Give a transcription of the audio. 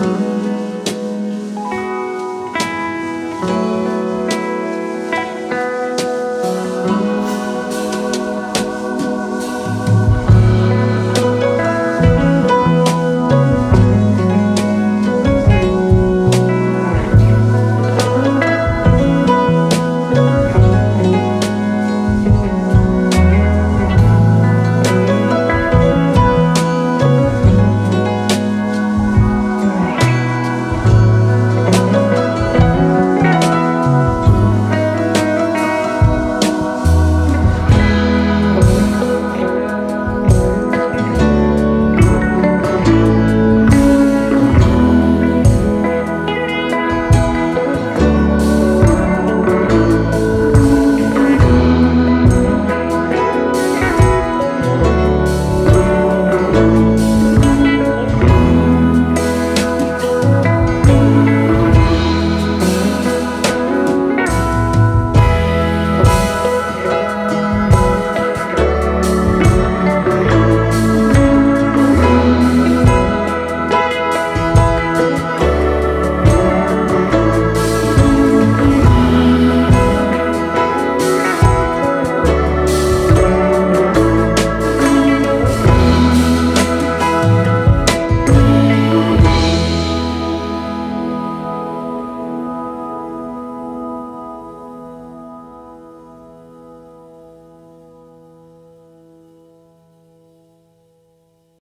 Bye.